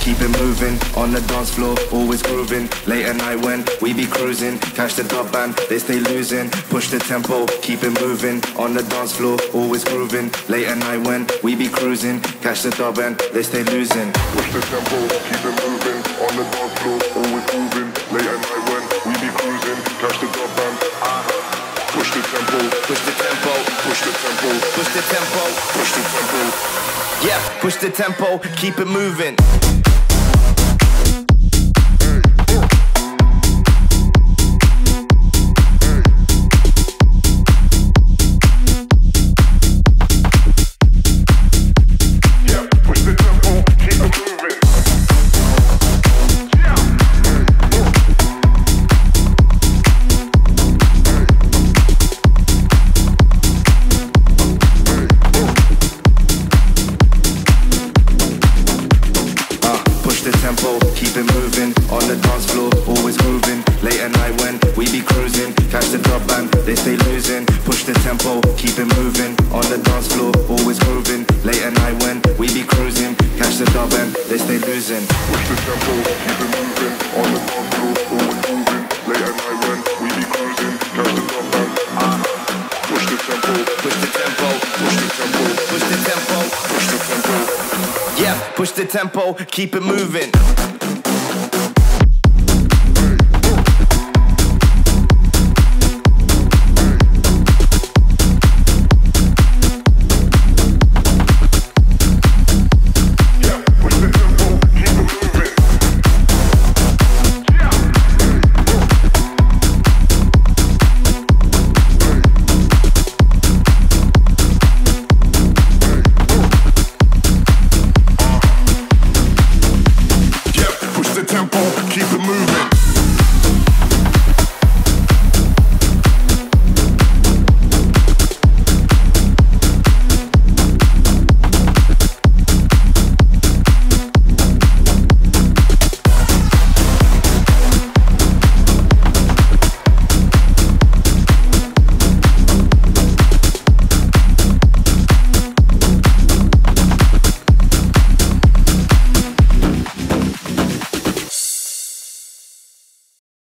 keep it moving. On the dance floor, always grooving. Late at night when we be cruising. Catch the dub band, they stay losing. Push the tempo, keep it moving. On the dance floor, always grooving. Late at night when we be cruising. Catch the dub band, they stay losing. Push the tempo, keep it moving. On the dance floor, always moving. Late at night when we be tempo, push the tempo. push the tempo. Yeah, push the tempo, keep it moving. Keep it moving. On the dance floor, always grooving. Late at night when we be cruising. Catch the dub band, they stay losing. Push the tempo, keep it moving. On the dance floor, always grooving. Late at night when we be cruising. Catch the dub band, they stay losing. Push the tempo, push the tempo, keep it moving.